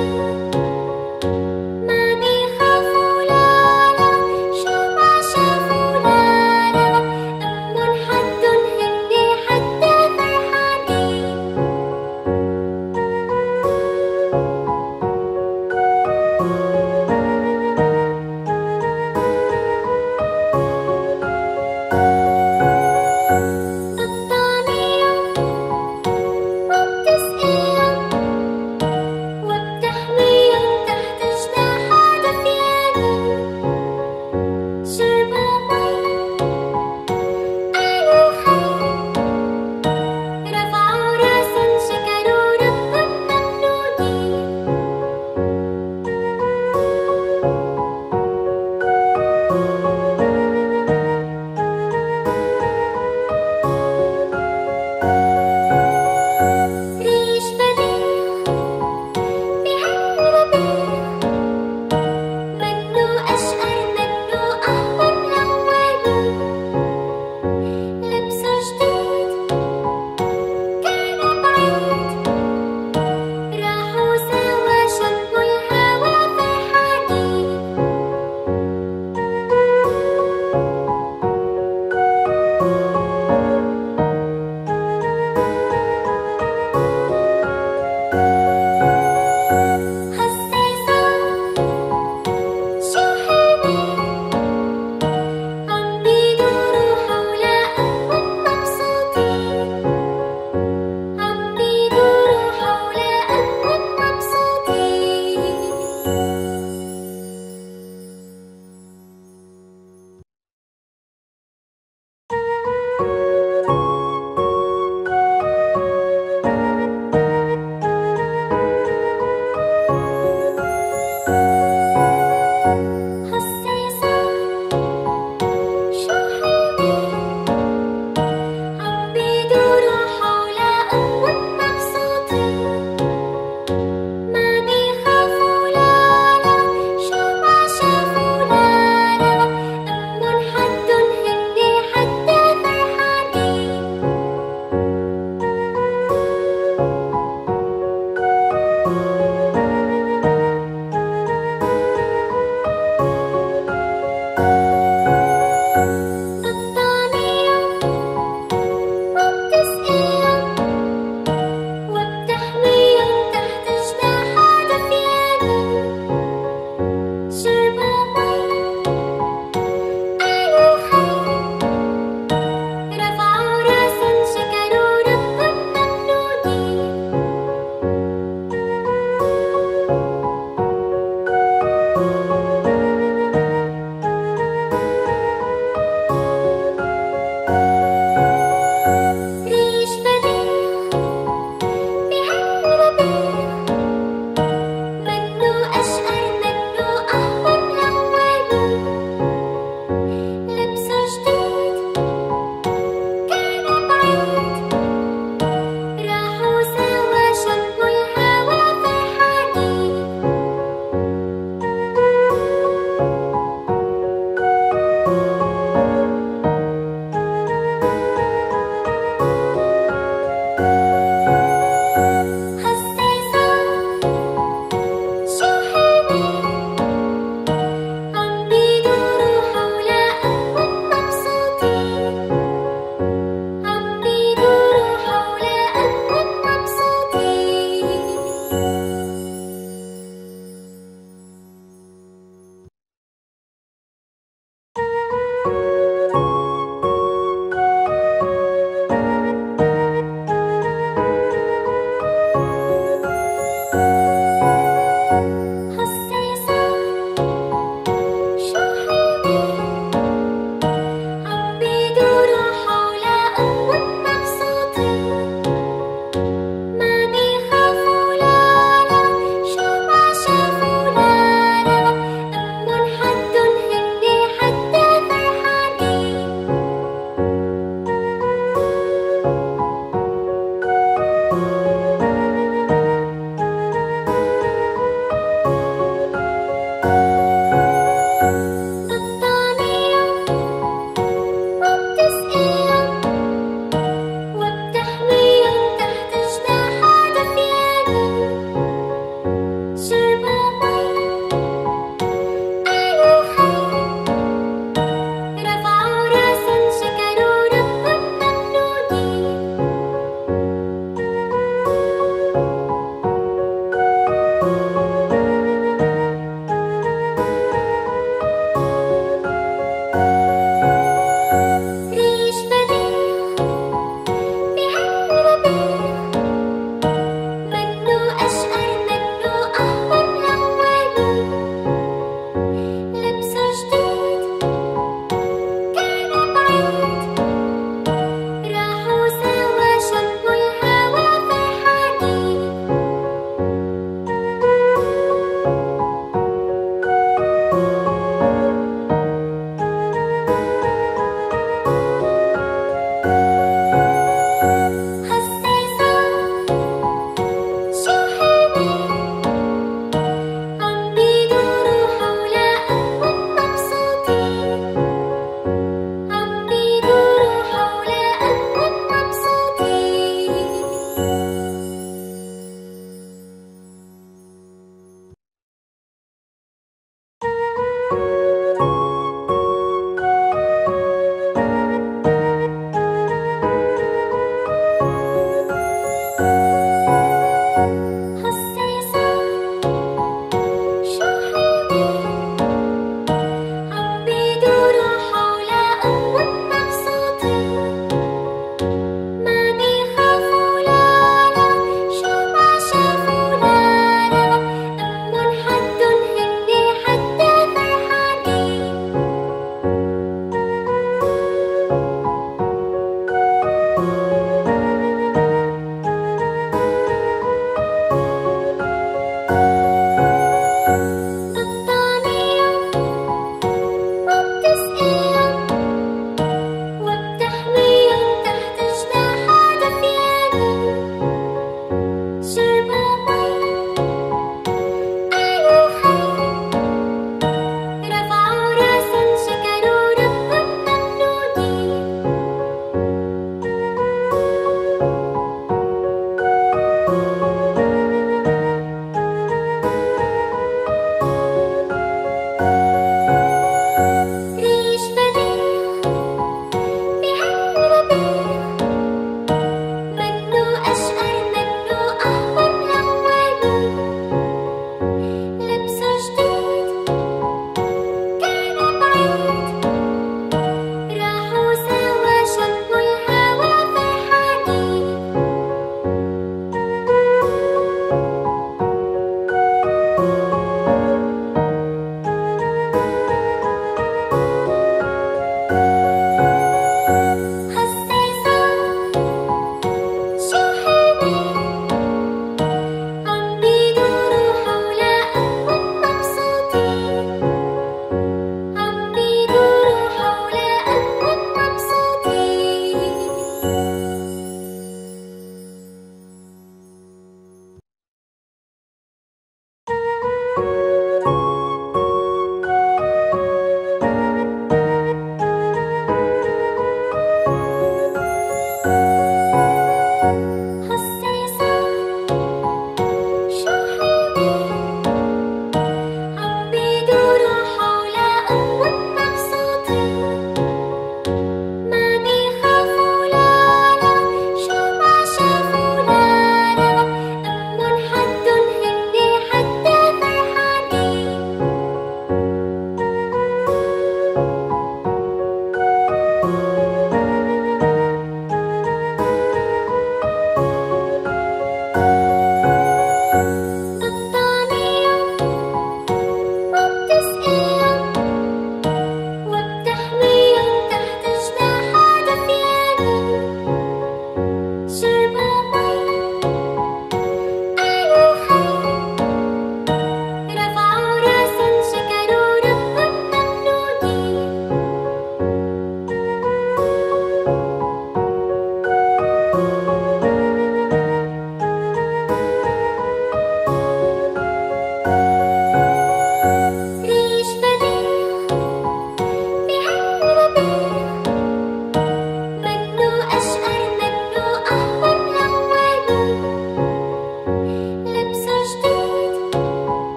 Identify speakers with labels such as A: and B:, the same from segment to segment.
A: Música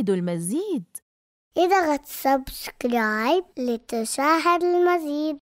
A: لتشاهد المزيد.
B: اضغط سبسكرايب لتشاهد المزيد.